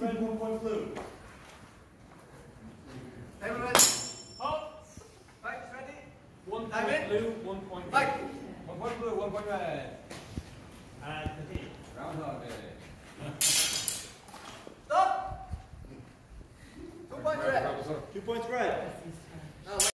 red, one point blue. Everyone ready? Hop. Fight, ready? One Time point in. blue, one point red. Fight! One point blue, one point red. And continue. Groundhog Day. Stop! Two points red. Two points red.